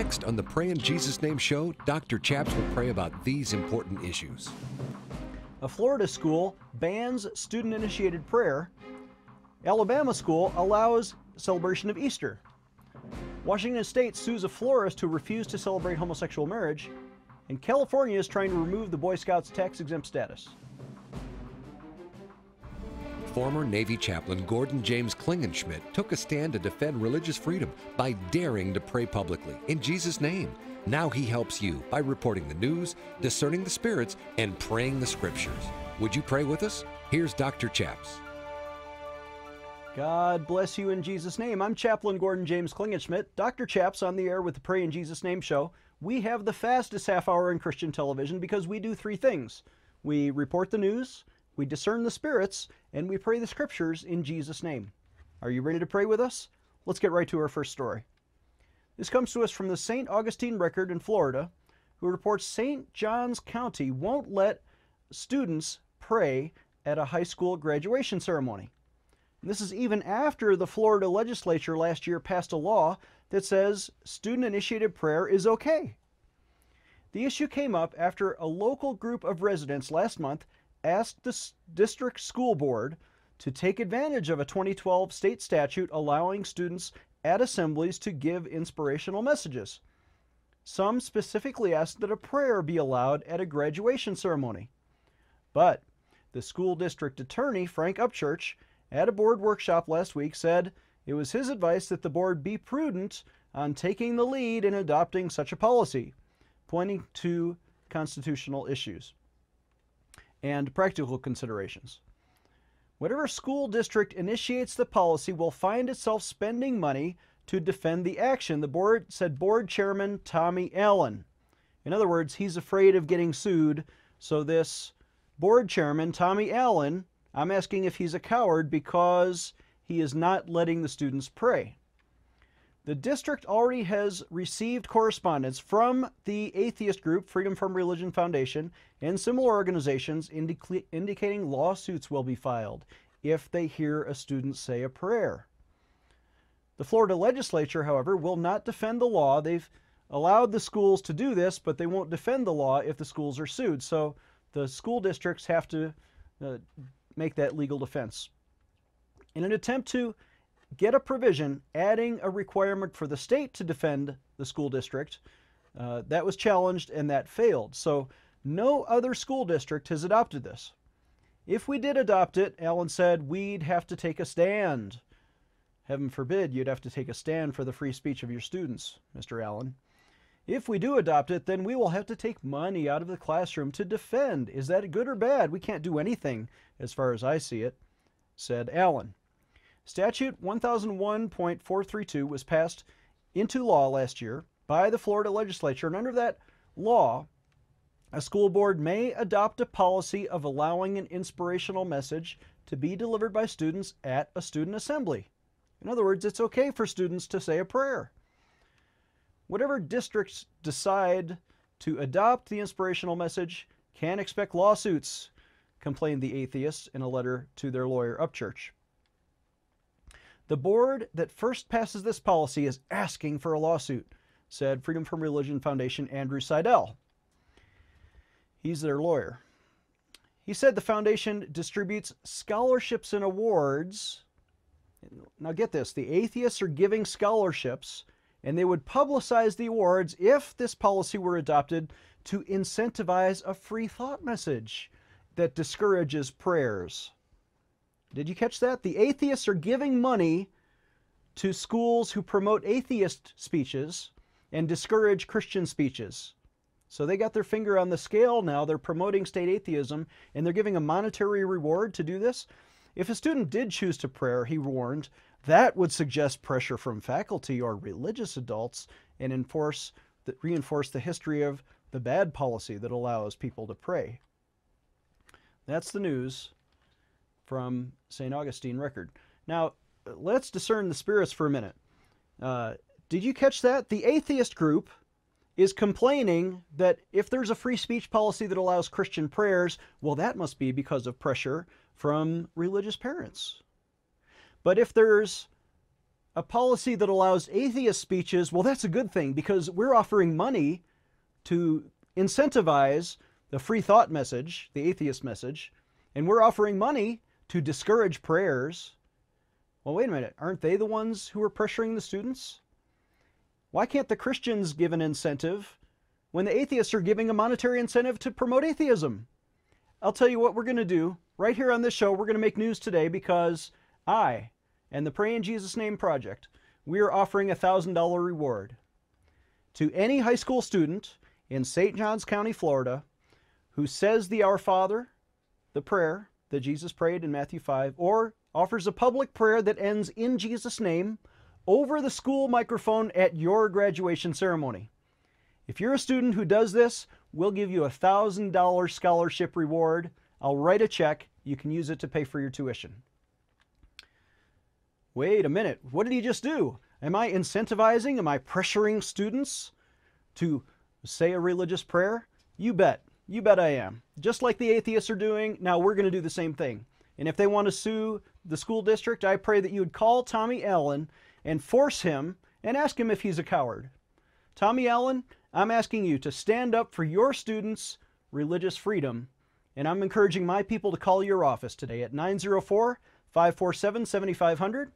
Next on the Pray in Jesus' Name show, Dr. Chaps will pray about these important issues. A Florida school bans student initiated prayer. Alabama school allows celebration of Easter. Washington State sues a florist who refused to celebrate homosexual marriage. And California is trying to remove the Boy Scouts tax exempt status. Former Navy chaplain Gordon James Klingenschmitt took a stand to defend religious freedom by daring to pray publicly in Jesus' name. Now he helps you by reporting the news, discerning the spirits, and praying the scriptures. Would you pray with us? Here's Dr. Chaps. God bless you in Jesus' name. I'm Chaplain Gordon James Klingenschmitt, Dr. Chaps on the air with the Pray in Jesus' Name show. We have the fastest half hour in Christian television because we do three things we report the news, we discern the spirits, and we pray the scriptures in Jesus' name. Are you ready to pray with us? Let's get right to our first story. This comes to us from the St. Augustine Record in Florida, who reports St. Johns County won't let students pray at a high school graduation ceremony. And this is even after the Florida legislature last year passed a law that says student initiated prayer is okay. The issue came up after a local group of residents last month asked the district school board to take advantage of a 2012 state statute allowing students at assemblies to give inspirational messages. Some specifically asked that a prayer be allowed at a graduation ceremony. But the school district attorney, Frank Upchurch, at a board workshop last week said it was his advice that the board be prudent on taking the lead in adopting such a policy, pointing to constitutional issues and practical considerations. Whatever school district initiates the policy will find itself spending money to defend the action, the board said board chairman Tommy Allen. In other words, he's afraid of getting sued, so this board chairman Tommy Allen I'm asking if he's a coward because he is not letting the students pray. The district already has received correspondence from the atheist group Freedom from Religion Foundation and similar organizations indica- indicating lawsuits will be filed if they hear a student say a prayer. The Florida legislature, however, will not defend the law. They've allowed the schools to do this, but they won't defend the law if the schools are sued. So the school districts have to uh, make that legal defense. In an attempt to get a provision adding a requirement for the state to defend the school district, uh, that was challenged and that failed. So no other school district has adopted this. If we did adopt it, Allen said, we'd have to take a stand. Heaven forbid you'd have to take a stand for the free speech of your students, Mr. Allen. If we do adopt it, then we will have to take money out of the classroom to defend. Is that good or bad? We can't do anything, as far as I see it, said Allen. Statute 1001.432 was passed into law last year by the Florida legislature, and under that law, a school board may adopt a policy of allowing an inspirational message to be delivered by students at a student assembly. In other words, it's okay for students to say a prayer. Whatever districts decide to adopt the inspirational message can expect lawsuits, complained the atheists in a letter to their lawyer Upchurch. The board that first passes this policy is asking for a lawsuit, said Freedom from Religion Foundation Andrew Seidel. He's their lawyer. He said the foundation distributes scholarships and awards. Now, get this the atheists are giving scholarships and they would publicize the awards if this policy were adopted to incentivize a free thought message that discourages prayers. Did you catch that? The atheists are giving money to schools who promote atheist speeches and discourage Christian speeches. So they got their finger on the scale now. They're promoting state atheism and they're giving a monetary reward to do this. If a student did choose to pray, he warned, that would suggest pressure from faculty or religious adults and enforce the, reinforce the history of the bad policy that allows people to pray. That's the news from St. Augustine record. Now, let's discern the spirits for a minute. Uh, did you catch that? The atheist group is complaining that if there's a free speech policy that allows Christian prayers, well, that must be because of pressure from religious parents. But if there's a policy that allows atheist speeches, well, that's a good thing because we're offering money to incentivize the free thought message, the atheist message, and we're offering money to discourage prayers. Well, wait a minute. Aren't they the ones who are pressuring the students? Why can't the Christians give an incentive when the atheists are giving a monetary incentive to promote atheism? I'll tell you what we're going to do right here on this show. We're going to make news today because I and the Pray in Jesus Name Project, we are offering a $1,000 reward to any high school student in St. Johns County, Florida, who says the Our Father, the prayer that Jesus prayed in Matthew 5, or offers a public prayer that ends in Jesus' name over the school microphone at your graduation ceremony. If you're a student who does this, we'll give you a $1,000 scholarship reward. I'll write a check. You can use it to pay for your tuition. Wait a minute. What did he just do? Am I incentivizing? Am I pressuring students to say a religious prayer? You bet. You bet I am. Just like the atheists are doing, now we're going to do the same thing. And if they want to sue the school district, I pray that you would call Tommy Allen and force him and ask him if he's a coward. Tommy Allen, I'm asking you to stand up for your students' religious freedom, and I'm encouraging my people to call your office today at 904 547 7500.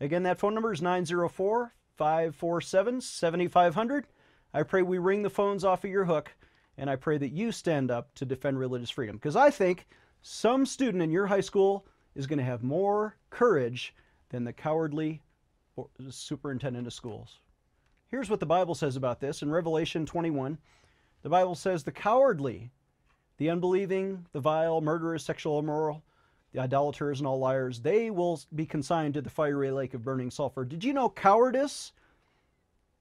Again, that phone number is 904 547 7500. I pray we ring the phones off of your hook, and I pray that you stand up to defend religious freedom. Because I think some student in your high school is going to have more courage than the cowardly superintendent of schools. Here's what the Bible says about this in Revelation 21. The Bible says, The cowardly, the unbelieving, the vile, murderers, sexual immoral, the idolaters, and all liars, they will be consigned to the fiery lake of burning sulfur. Did you know cowardice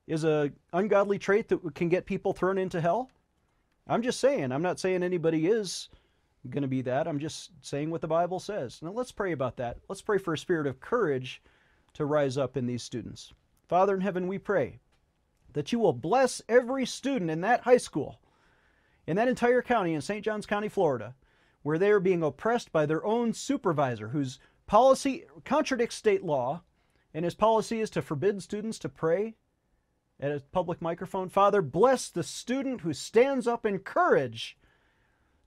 is a ungodly trait that can get people thrown into hell? I'm just saying. I'm not saying anybody is going to be that. I'm just saying what the Bible says. Now let's pray about that. Let's pray for a spirit of courage to rise up in these students. Father in heaven, we pray that you will bless every student in that high school, in that entire county, in St. Johns County, Florida, where they are being oppressed by their own supervisor, whose policy contradicts state law, and his policy is to forbid students to pray at a public microphone. Father, bless the student who stands up in courage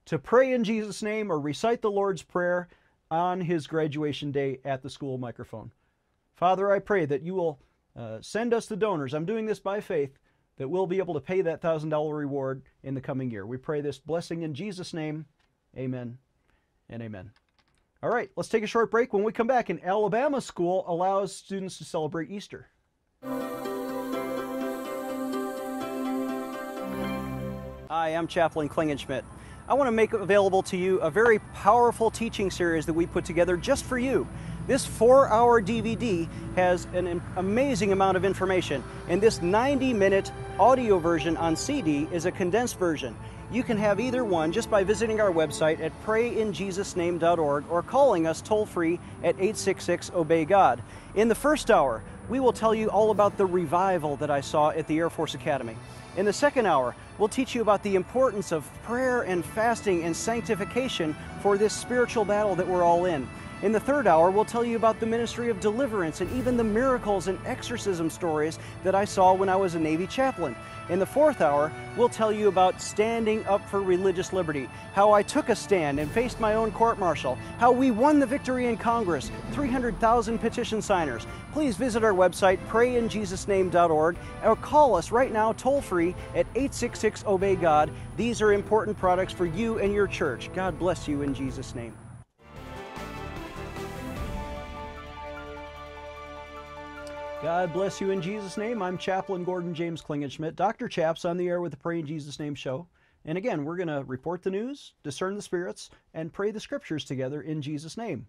to pray in Jesus' name or recite the Lord's Prayer on his graduation day at the school microphone. Father, I pray that you will uh, send us the donors. I'm doing this by faith that we'll be able to pay that $1,000 reward in the coming year. We pray this blessing in Jesus' name. Amen and amen. All right, let's take a short break. When we come back, an Alabama school allows students to celebrate Easter. Hi, I'm Chaplain Klingenschmitt. I want to make available to you a very powerful teaching series that we put together just for you. This four hour DVD has an amazing amount of information, and this 90 minute audio version on CD is a condensed version. You can have either one just by visiting our website at prayinjesusname.org or calling us toll free at 866 Obey God. In the first hour, we will tell you all about the revival that I saw at the Air Force Academy. In the second hour, we'll teach you about the importance of prayer and fasting and sanctification for this spiritual battle that we're all in. In the third hour, we'll tell you about the ministry of deliverance and even the miracles and exorcism stories that I saw when I was a Navy chaplain. In the fourth hour, we'll tell you about standing up for religious liberty, how I took a stand and faced my own court martial, how we won the victory in Congress, 300,000 petition signers. Please visit our website, prayinjesusname.org, or call us right now toll free at 866 Obey God. These are important products for you and your church. God bless you in Jesus' name. God bless you in Jesus' name. I'm Chaplain Gordon James Klingenschmitt, Dr. Chaps on the air with the Pray in Jesus' Name show. And again, we're going to report the news, discern the spirits, and pray the scriptures together in Jesus' name.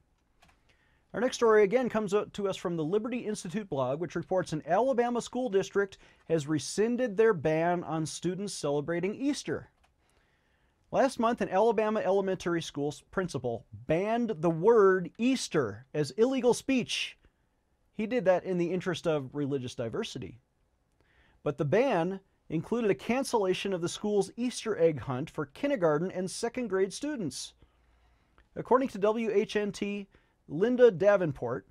Our next story again comes to us from the Liberty Institute blog, which reports an Alabama school district has rescinded their ban on students celebrating Easter. Last month, an Alabama elementary school principal banned the word Easter as illegal speech he did that in the interest of religious diversity. But the ban included a cancellation of the school's Easter egg hunt for kindergarten and second grade students. According to WHNT Linda Davenport,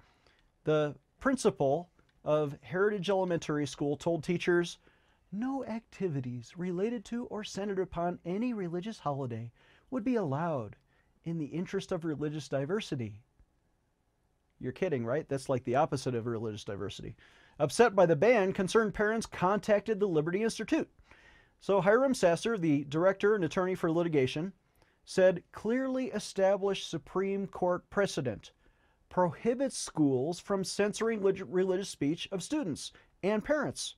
the principal of Heritage Elementary School told teachers no activities related to or centered upon any religious holiday would be allowed in the interest of religious diversity. You're kidding, right? That's like the opposite of religious diversity. Upset by the ban, concerned parents contacted the Liberty Institute. So Hiram Sasser, the director and attorney for litigation, said clearly established Supreme Court precedent prohibits schools from censoring religious speech of students and parents.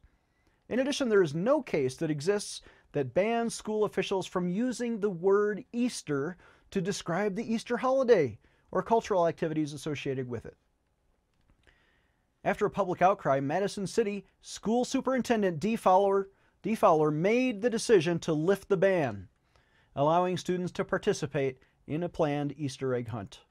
In addition, there is no case that exists that bans school officials from using the word Easter to describe the Easter holiday or cultural activities associated with it. After a public outcry, Madison City School Superintendent Dee Fowler, Dee Fowler made the decision to lift the ban, allowing students to participate in a planned Easter egg hunt.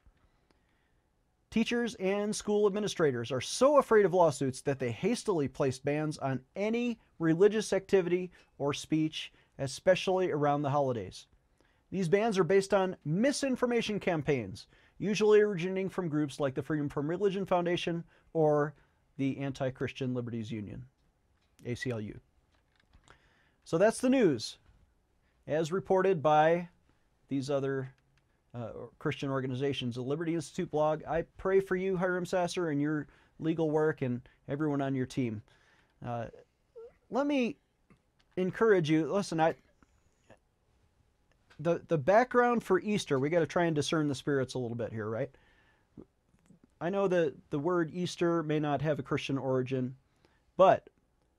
Teachers and school administrators are so afraid of lawsuits that they hastily placed bans on any religious activity or speech, especially around the holidays. These bans are based on misinformation campaigns, usually originating from groups like the Freedom from Religion Foundation or the Anti Christian Liberties Union, ACLU. So that's the news, as reported by these other uh, Christian organizations. The Liberty Institute blog. I pray for you, Hiram Sasser, and your legal work and everyone on your team. Uh, let me encourage you. Listen, I the the background for Easter. We got to try and discern the spirits a little bit here, right? I know that the word Easter may not have a Christian origin, but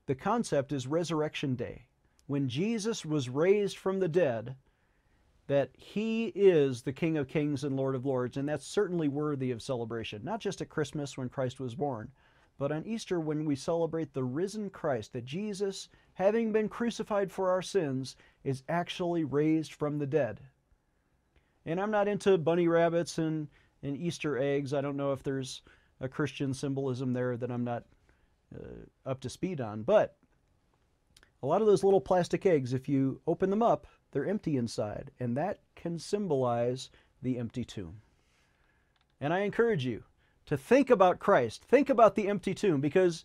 the concept is Resurrection Day. When Jesus was raised from the dead, that he is the King of Kings and Lord of Lords, and that's certainly worthy of celebration, not just at Christmas when Christ was born, but on Easter when we celebrate the risen Christ, that Jesus, having been crucified for our sins, is actually raised from the dead. And I'm not into bunny rabbits and, and Easter eggs. I don't know if there's a Christian symbolism there that I'm not uh, up to speed on, but a lot of those little plastic eggs, if you open them up, they're empty inside, and that can symbolize the empty tomb. And I encourage you to think about Christ, think about the empty tomb, because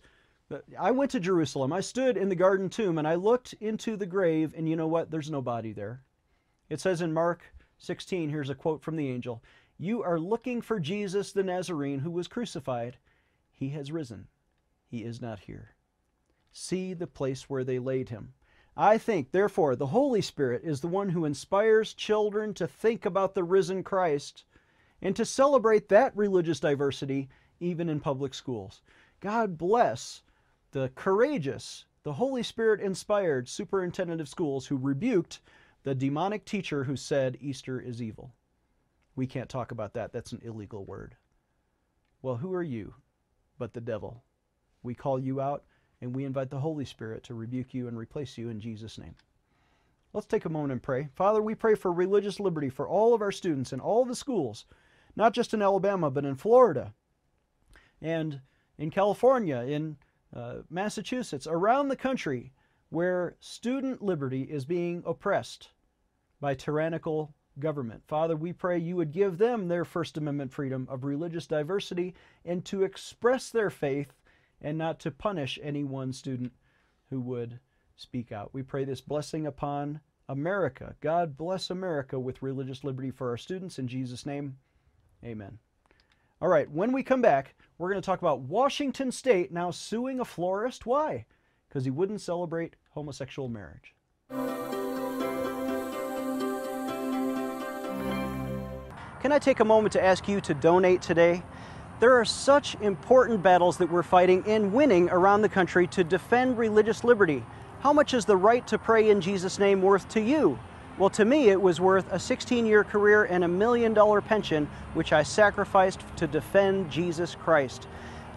I went to Jerusalem. I stood in the garden tomb and I looked into the grave, and you know what? There's no body there. It says in Mark 16, here's a quote from the angel You are looking for Jesus the Nazarene who was crucified. He has risen. He is not here. See the place where they laid him. I think, therefore, the Holy Spirit is the one who inspires children to think about the risen Christ and to celebrate that religious diversity even in public schools. God bless the courageous, the Holy Spirit inspired superintendent of schools who rebuked the demonic teacher who said Easter is evil. We can't talk about that. That's an illegal word. Well, who are you but the devil? We call you out and we invite the Holy Spirit to rebuke you and replace you in Jesus' name. Let's take a moment and pray. Father, we pray for religious liberty for all of our students in all the schools, not just in Alabama, but in Florida and in California, in uh, Massachusetts, around the country where student liberty is being oppressed by tyrannical government. Father, we pray you would give them their First Amendment freedom of religious diversity and to express their faith and not to punish any one student who would speak out. We pray this blessing upon America. God bless America with religious liberty for our students. In Jesus' name, amen. All right, when we come back, we're going to talk about Washington State now suing a florist. Why? Because he wouldn't celebrate homosexual marriage. Can I take a moment to ask you to donate today? There are such important battles that we're fighting and winning around the country to defend religious liberty. How much is the right to pray in Jesus' name worth to you? Well, to me, it was worth a 16 year career and a million dollar pension, which I sacrificed to defend Jesus Christ.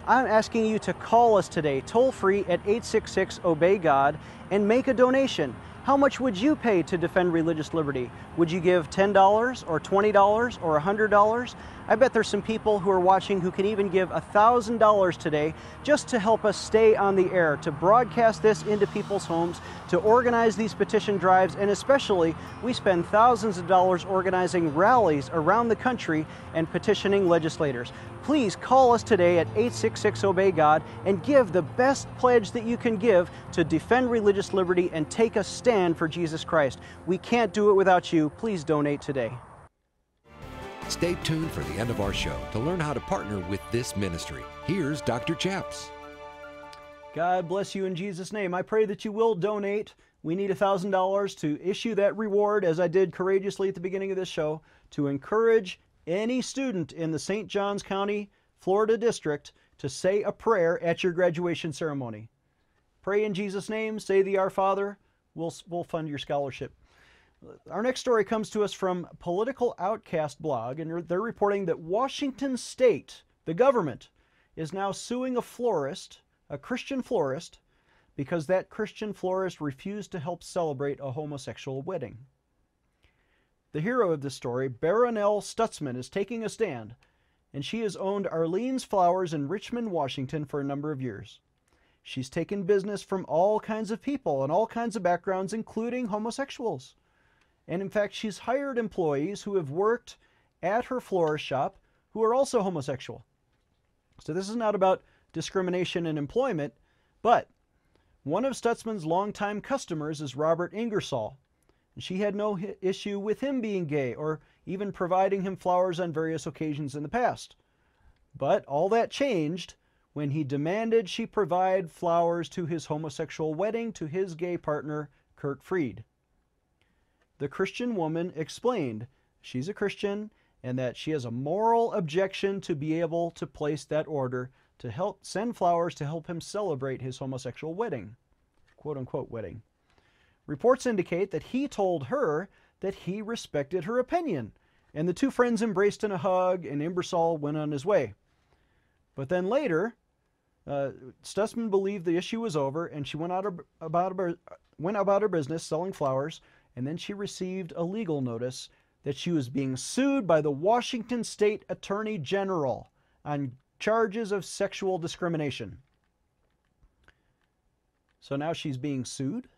I'm asking you to call us today, toll free at 866 Obey God, and make a donation. How much would you pay to defend religious liberty? Would you give $10 or $20 or $100? I bet there's some people who are watching who can even give $1,000 today just to help us stay on the air, to broadcast this into people's homes, to organize these petition drives, and especially we spend thousands of dollars organizing rallies around the country and petitioning legislators. Please call us today at 866 Obey God and give the best pledge that you can give to defend religious liberty and take a stand for Jesus Christ. We can't do it without you. Please donate today. Stay tuned for the end of our show to learn how to partner with this ministry. Here's Dr. Chaps. God bless you in Jesus' name. I pray that you will donate. We need $1,000 to issue that reward, as I did courageously at the beginning of this show, to encourage any student in the St. Johns County, Florida district to say a prayer at your graduation ceremony. Pray in Jesus' name, say the Our Father. We'll, we'll fund your scholarship. Our next story comes to us from Political Outcast blog, and they're reporting that Washington State, the government, is now suing a florist, a Christian florist, because that Christian florist refused to help celebrate a homosexual wedding. The hero of this story, Baronelle Stutzman, is taking a stand, and she has owned Arlene's Flowers in Richmond, Washington for a number of years. She's taken business from all kinds of people and all kinds of backgrounds, including homosexuals. And in fact, she's hired employees who have worked at her florist shop who are also homosexual. So this is not about discrimination in employment, but one of Stutzman's longtime customers is Robert Ingersoll. And she had no issue with him being gay or even providing him flowers on various occasions in the past. But all that changed when he demanded she provide flowers to his homosexual wedding to his gay partner, Curt Freed the Christian woman explained she's a Christian and that she has a moral objection to be able to place that order to help send flowers to help him celebrate his homosexual wedding, quote unquote wedding. Reports indicate that he told her that he respected her opinion, and the two friends embraced in a hug, and Ingersoll went on his way. But then later, uh, Stutzman believed the issue was over, and she went out about went about her business selling flowers and then she received a legal notice that she was being sued by the Washington State Attorney General on charges of sexual discrimination. So now she's being sued?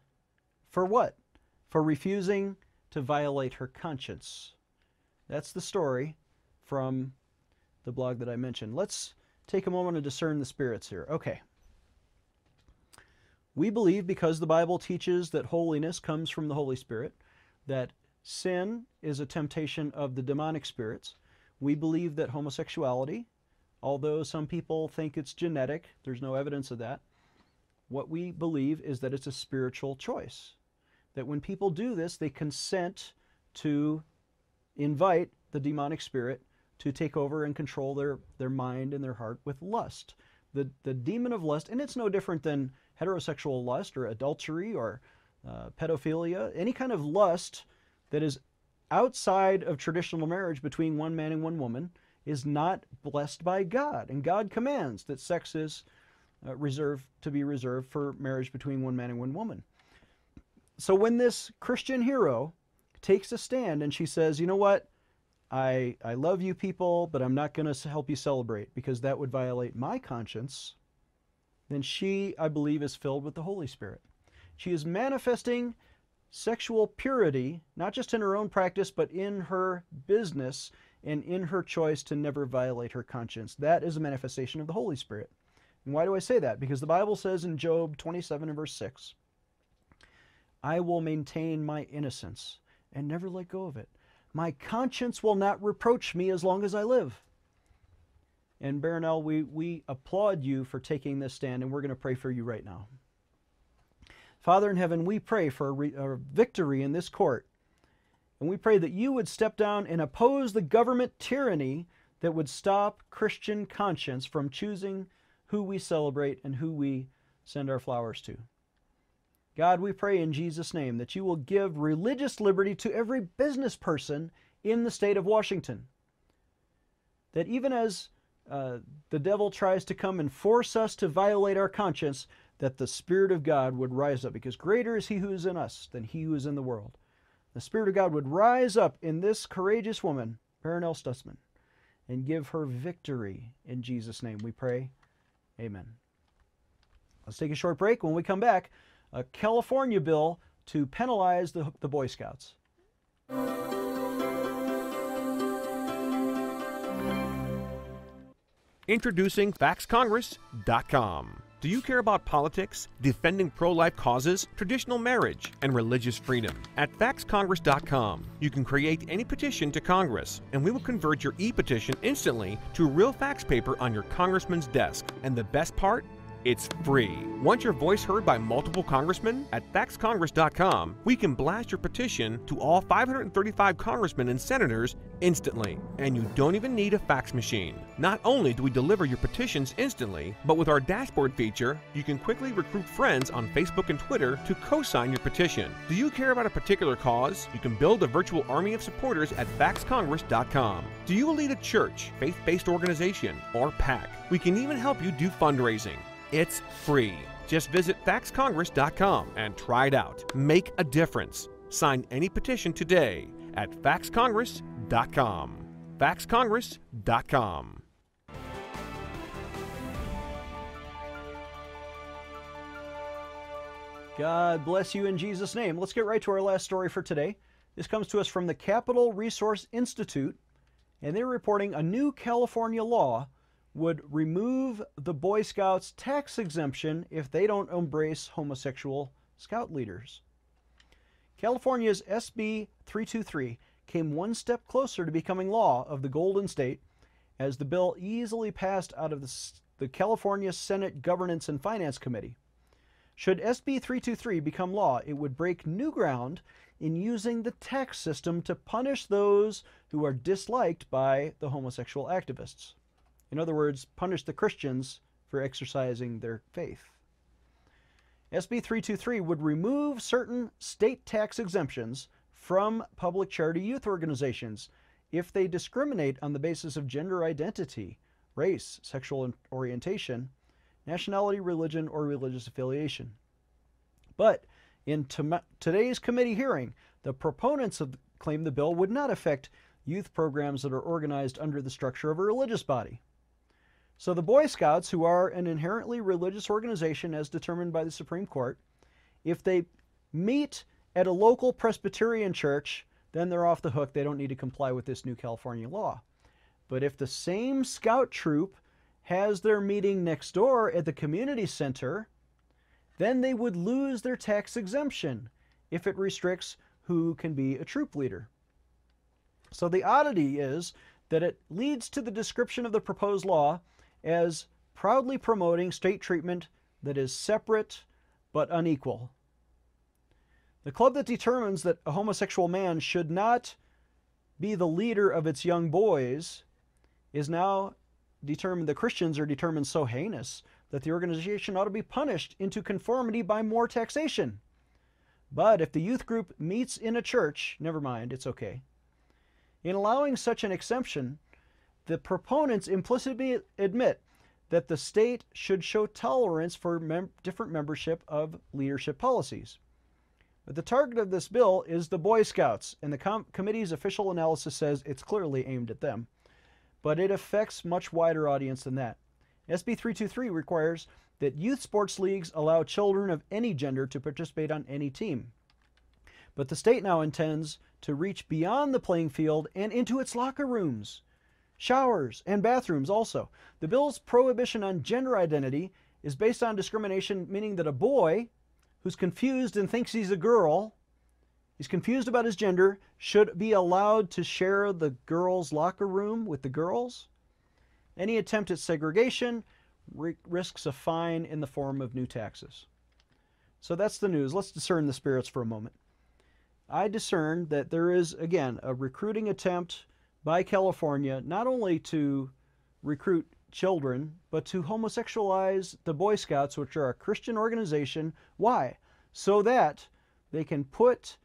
For what? For refusing to violate her conscience. That's the story from the blog that I mentioned. Let's take a moment to discern the spirits here. Okay. We believe, because the Bible teaches that holiness comes from the Holy Spirit, that sin is a temptation of the demonic spirits. We believe that homosexuality, although some people think it's genetic, there's no evidence of that. What we believe is that it's a spiritual choice. That when people do this, they consent to invite the demonic spirit to take over and control their, their mind and their heart with lust. The, the demon of lust, and it's no different than heterosexual lust or adultery or uh, pedophilia, any kind of lust that is outside of traditional marriage between one man and one woman is not blessed by God. And God commands that sex is uh, reserved to be reserved for marriage between one man and one woman. So when this Christian hero takes a stand and she says, you know what? I, I love you people, but I'm not going to help you celebrate because that would violate my conscience then she, I believe, is filled with the Holy Spirit. She is manifesting sexual purity, not just in her own practice, but in her business and in her choice to never violate her conscience. That is a manifestation of the Holy Spirit. And why do I say that? Because the Bible says in Job 27 and verse 6, I will maintain my innocence and never let go of it. My conscience will not reproach me as long as I live. And Baronelle, we, we applaud you for taking this stand, and we're going to pray for you right now. Father in heaven, we pray for a, re, a victory in this court. And we pray that you would step down and oppose the government tyranny that would stop Christian conscience from choosing who we celebrate and who we send our flowers to. God, we pray in Jesus' name that you will give religious liberty to every business person in the state of Washington. That even as uh, the devil tries to come and force us to violate our conscience, that the Spirit of God would rise up, because greater is He who is in us than He who is in the world. The Spirit of God would rise up in this courageous woman, Baronelle Stutzman, and give her victory. In Jesus' name we pray. Amen. Let's take a short break. When we come back, a California bill to penalize the, the Boy Scouts. Introducing FaxCongress.com. Do you care about politics, defending pro life causes, traditional marriage, and religious freedom? At FaxCongress.com, you can create any petition to Congress, and we will convert your e petition instantly to real fax paper on your congressman's desk. And the best part? It's free. Want your voice heard by multiple congressmen? At faxcongress.com, we can blast your petition to all 535 congressmen and senators instantly, and you don't even need a fax machine. Not only do we deliver your petitions instantly, but with our dashboard feature, you can quickly recruit friends on Facebook and Twitter to co sign your petition. Do you care about a particular cause? You can build a virtual army of supporters at faxcongress.com. Do you lead a church, faith based organization, or PAC? We can even help you do fundraising. It's free. Just visit faxcongress.com and try it out. Make a difference. Sign any petition today at faxcongress.com. faxcongress.com. God bless you in Jesus' name. Let's get right to our last story for today. This comes to us from the Capitol Resource Institute, and they're reporting a new California law would remove the Boy Scouts tax exemption if they don't embrace homosexual scout leaders. California's SB 323 came one step closer to becoming law of the Golden State as the bill easily passed out of the, the California Senate Governance and Finance Committee. Should SB 323 become law, it would break new ground in using the tax system to punish those who are disliked by the homosexual activists. In other words, punish the Christians for exercising their faith. SB 323 would remove certain state tax exemptions from public charity youth organizations if they discriminate on the basis of gender identity, race, sexual orientation, nationality, religion, or religious affiliation. But in today's committee hearing, the proponents of the claim the bill would not affect youth programs that are organized under the structure of a religious body. So the Boy Scouts, who are an inherently religious organization as determined by the Supreme Court, if they meet at a local Presbyterian church, then they're off the hook. They don't need to comply with this new California law. But if the same scout troop has their meeting next door at the community center, then they would lose their tax exemption if it restricts who can be a troop leader. So the oddity is that it leads to the description of the proposed law as proudly promoting state treatment that is separate but unequal. The club that determines that a homosexual man should not be the leader of its young boys is now determined, the Christians are determined so heinous that the organization ought to be punished into conformity by more taxation. But if the youth group meets in a church, never mind, it's okay. In allowing such an exemption, the proponents implicitly admit that the state should show tolerance for mem different membership of leadership policies. But the target of this bill is the Boy Scouts, and the com committee's official analysis says it's clearly aimed at them. But it affects much wider audience than that. SB 323 requires that youth sports leagues allow children of any gender to participate on any team. But the state now intends to reach beyond the playing field and into its locker rooms showers, and bathrooms also. The bill's prohibition on gender identity is based on discrimination, meaning that a boy who's confused and thinks he's a girl, he's confused about his gender, should be allowed to share the girls' locker room with the girls. Any attempt at segregation risks a fine in the form of new taxes. So that's the news. Let's discern the spirits for a moment. I discern that there is, again, a recruiting attempt by California not only to recruit children, but to homosexualize the Boy Scouts, which are a Christian organization. Why? So that they can put,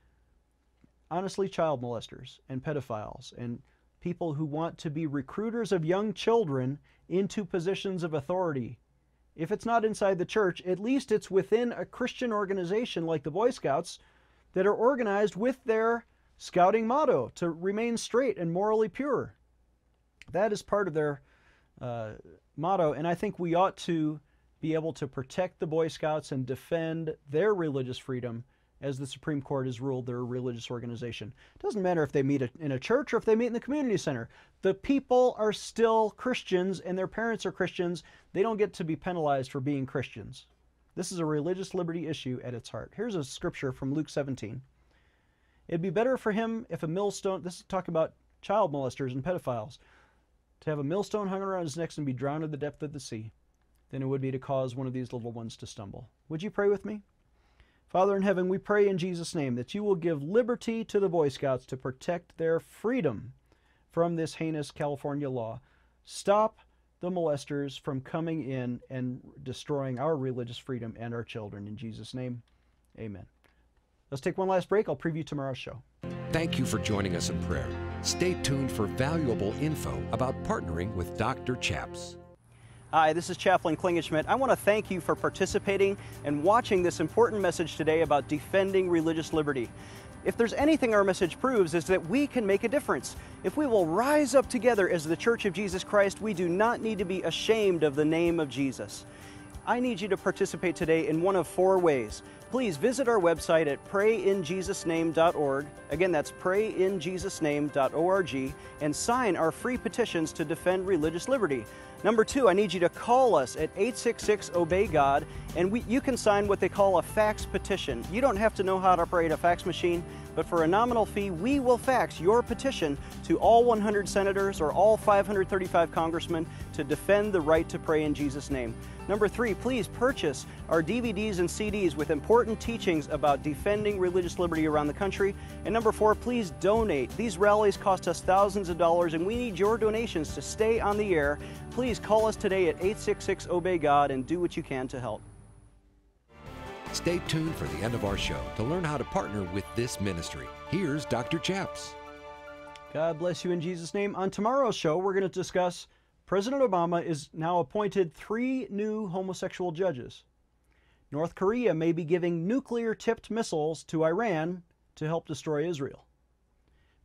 honestly, child molesters and pedophiles and people who want to be recruiters of young children into positions of authority If it's not inside the church, at least it's within a Christian organization like the Boy Scouts that are organized with their scouting motto to remain straight and morally pure. That is part of their uh, motto, and I think we ought to be able to protect the Boy Scouts and defend their religious freedom as the Supreme Court has ruled they're a religious organization. It doesn't matter if they meet in a church or if they meet in the community center. The people are still Christians and their parents are Christians. They don't get to be penalized for being Christians. This is a religious liberty issue at its heart. Here's a scripture from Luke 17. It'd be better for him if a millstone, this is talking about child molesters and pedophiles, to have a millstone hung around his neck and be drowned in the depth of the sea than it would be to cause one of these little ones to stumble. Would you pray with me? Father in heaven, we pray in Jesus' name that you will give liberty to the Boy Scouts to protect their freedom from this heinous California law. Stop the molesters from coming in and destroying our religious freedom and our children. In Jesus' name, amen. Let's take one last break. I'll preview tomorrow's show. Thank you for joining us in prayer. Stay tuned for valuable info about partnering with Dr. Chaps. Hi, this is Chaplain Klingenschmitt. I want to thank you for participating and watching this important message today about defending religious liberty. If there's anything our message proves is that we can make a difference. If we will rise up together as the Church of Jesus Christ, we do not need to be ashamed of the name of Jesus. I need you to participate today in one of four ways. Please visit our website at prayinjesusname.org. Again, that's prayinjesusname.org and sign our free petitions to defend religious liberty. Number two, I need you to call us at 866 Obey God, and we, you can sign what they call a fax petition. You don't have to know how to operate a fax machine, but for a nominal fee, we will fax your petition to all 100 senators or all 535 congressmen to defend the right to pray in Jesus' name. Number three, please purchase our DVDs and CDs with important teachings about defending religious liberty around the country. And number four, please donate. These rallies cost us thousands of dollars, and we need your donations to stay on the air. Please call us today at 866 Obey God and do what you can to help. Stay tuned for the end of our show to learn how to partner with this ministry. Here's Dr. Chaps. God bless you in Jesus' name. On tomorrow's show, we're going to discuss President Obama is now appointed three new homosexual judges. North Korea may be giving nuclear tipped missiles to Iran to help destroy Israel.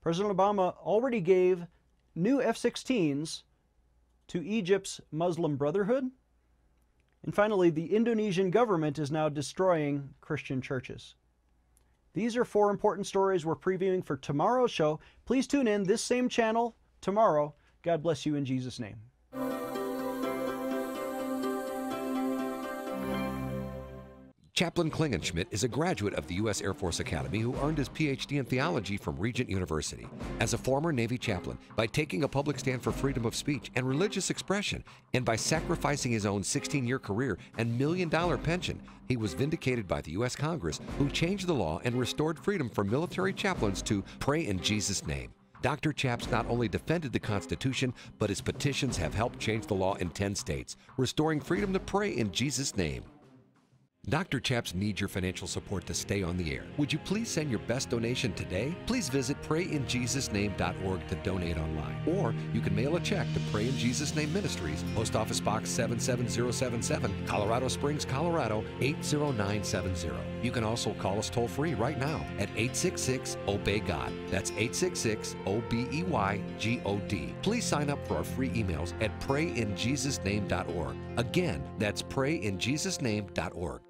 President Obama already gave new F 16s to Egypt's Muslim Brotherhood. And finally, the Indonesian government is now destroying Christian churches. These are four important stories we're previewing for tomorrow's show. Please tune in this same channel tomorrow. God bless you in Jesus' name. Chaplain Klingenschmitt is a graduate of the U.S. Air Force Academy who earned his PhD in theology from Regent University. As a former Navy chaplain, by taking a public stand for freedom of speech and religious expression, and by sacrificing his own 16 year career and million dollar pension, he was vindicated by the U.S. Congress, who changed the law and restored freedom for military chaplains to pray in Jesus' name. Dr. Chaps not only defended the Constitution, but his petitions have helped change the law in 10 states, restoring freedom to pray in Jesus' name. Dr. Chaps needs your financial support to stay on the air. Would you please send your best donation today? Please visit prayinjesusname.org to donate online. Or you can mail a check to Pray in Jesus Name Ministries, Post Office Box 77077, Colorado Springs, Colorado 80970. You can also call us toll free right now at 866 Obey God. That's 866 O B E Y G O D. Please sign up for our free emails at prayinjesusname.org. Again, that's prayinjesusname.org.